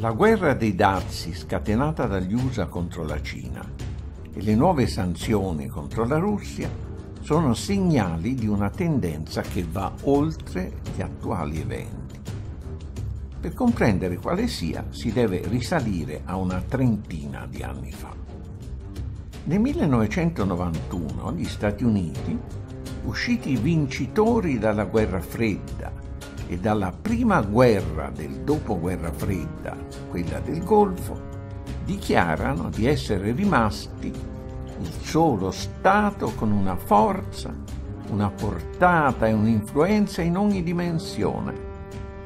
La guerra dei dazi scatenata dagli USA contro la Cina e le nuove sanzioni contro la Russia sono segnali di una tendenza che va oltre gli attuali eventi. Per comprendere quale sia si deve risalire a una trentina di anni fa. Nel 1991 gli Stati Uniti, usciti vincitori dalla guerra fredda e dalla prima guerra del dopoguerra fredda, quella del Golfo, dichiarano di essere rimasti il solo Stato con una forza, una portata e un'influenza in ogni dimensione,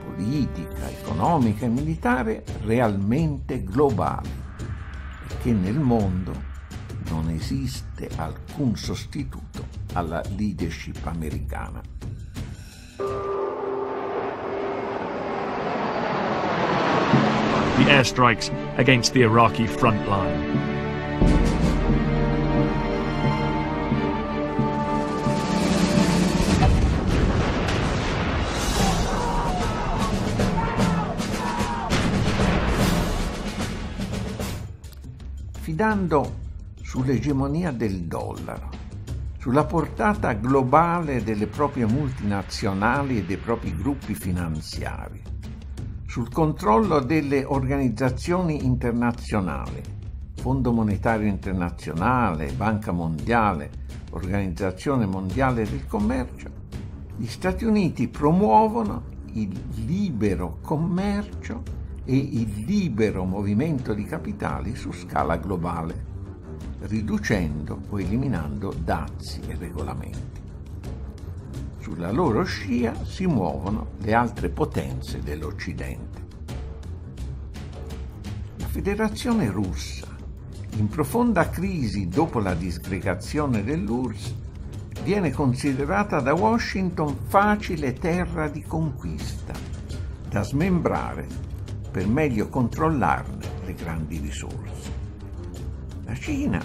politica, economica e militare, realmente globale, e che nel mondo non esiste alcun sostituto alla leadership americana. The airstrikes against the Iraqi front line. Fidando sull'egemonia del dollaro, sulla portata globale delle proprie multinazionali e dei propri gruppi finanziari, sul controllo delle organizzazioni internazionali, Fondo Monetario Internazionale, Banca Mondiale, Organizzazione Mondiale del Commercio, gli Stati Uniti promuovono il libero commercio e il libero movimento di capitali su scala globale, riducendo o eliminando dazi e regolamenti. Sulla loro scia si muovono le altre potenze dell'Occidente. La Federazione russa, in profonda crisi dopo la disgregazione dell'URSS, viene considerata da Washington facile terra di conquista, da smembrare per meglio controllarne le grandi risorse. La Cina,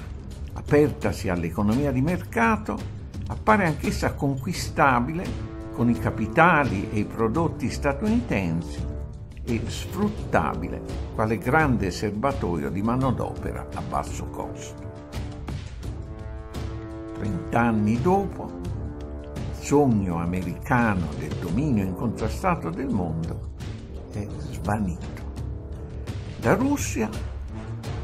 apertasi all'economia di mercato, appare anch'essa conquistabile con i capitali e i prodotti statunitensi e sfruttabile quale grande serbatoio di manodopera a basso costo. Trent'anni dopo, il sogno americano del dominio incontrastato del mondo è svanito. La Russia,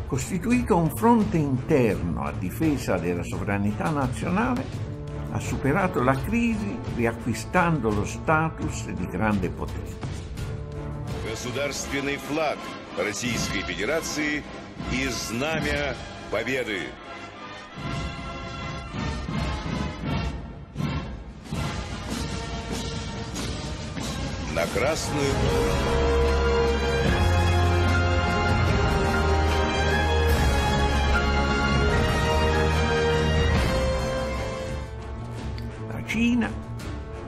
costituito un fronte interno a difesa della sovranità nazionale, ha superato la crisi riacquistando lo status di grande potenza. Государственный флаг Российской Федерации и знамя Победы. На красную...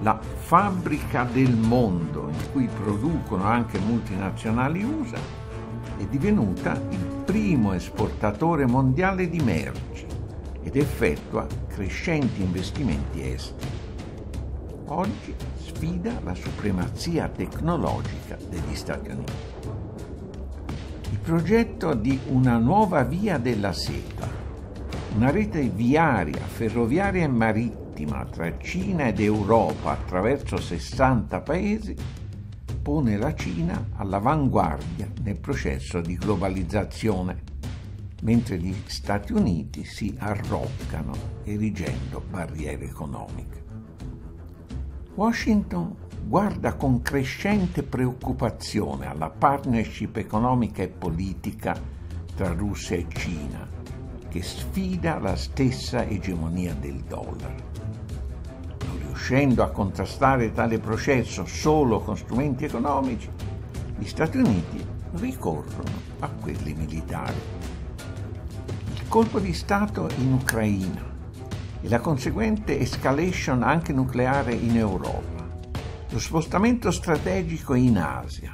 la fabbrica del mondo in cui producono anche multinazionali USA, è divenuta il primo esportatore mondiale di merci ed effettua crescenti investimenti esteri. Oggi sfida la supremazia tecnologica degli Stati Uniti. Il progetto di una nuova via della seta, una rete viaria, ferroviaria e marittima marittima tra Cina ed Europa attraverso 60 paesi pone la Cina all'avanguardia nel processo di globalizzazione, mentre gli Stati Uniti si arroccano erigendo barriere economiche. Washington guarda con crescente preoccupazione alla partnership economica e politica tra Russia e Cina, che sfida la stessa egemonia del dollaro riuscendo a contrastare tale processo solo con strumenti economici, gli Stati Uniti ricorrono a quelli militari. Il colpo di Stato in Ucraina e la conseguente escalation anche nucleare in Europa, lo spostamento strategico in Asia,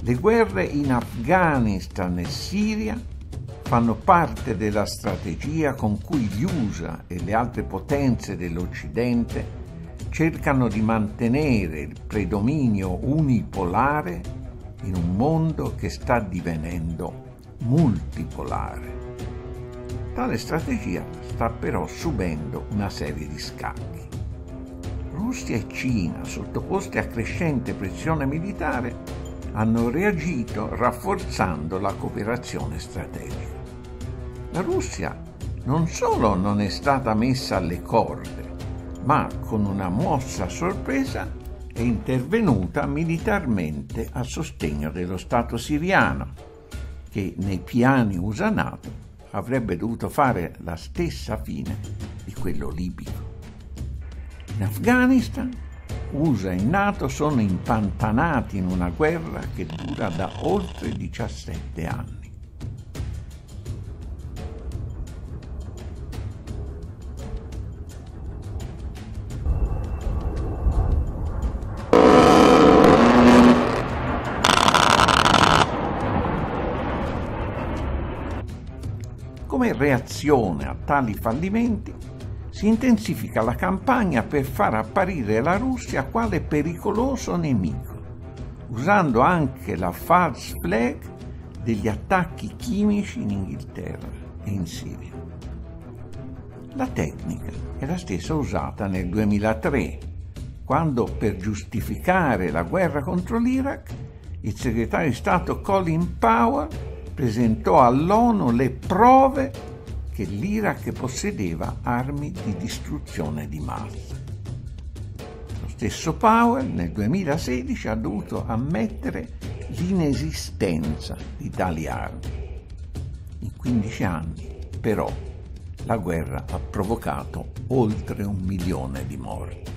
le guerre in Afghanistan e Siria fanno parte della strategia con cui gli USA e le altre potenze dell'Occidente cercano di mantenere il predominio unipolare in un mondo che sta divenendo multipolare. Tale strategia sta però subendo una serie di scacchi. Russia e Cina, sottoposte a crescente pressione militare, hanno reagito rafforzando la cooperazione strategica. La Russia non solo non è stata messa alle corde, ma con una mossa sorpresa è intervenuta militarmente a sostegno dello Stato siriano, che nei piani USA-NATO avrebbe dovuto fare la stessa fine di quello libico. In Afghanistan USA e NATO sono impantanati in una guerra che dura da oltre 17 anni. Come reazione a tali fallimenti, si intensifica la campagna per far apparire la Russia quale pericoloso nemico, usando anche la false flag degli attacchi chimici in Inghilterra e in Siria. La tecnica è la stessa usata nel 2003, quando per giustificare la guerra contro l'Iraq il segretario di Stato Colin Powell presentò all'ONU le prove che l'Iraq possedeva armi di distruzione di massa. Lo stesso Powell nel 2016 ha dovuto ammettere l'inesistenza di tali armi. In 15 anni, però, la guerra ha provocato oltre un milione di morti.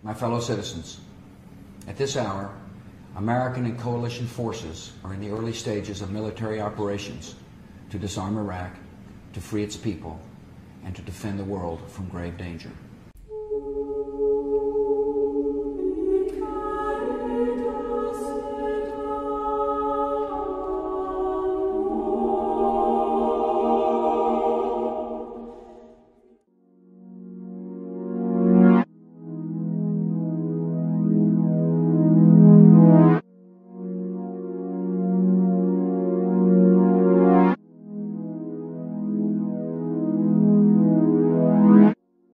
My fellow citizens, at this hour, American and coalition forces are in the early stages of military operations to disarm Iraq, to free its people, and to defend the world from grave danger.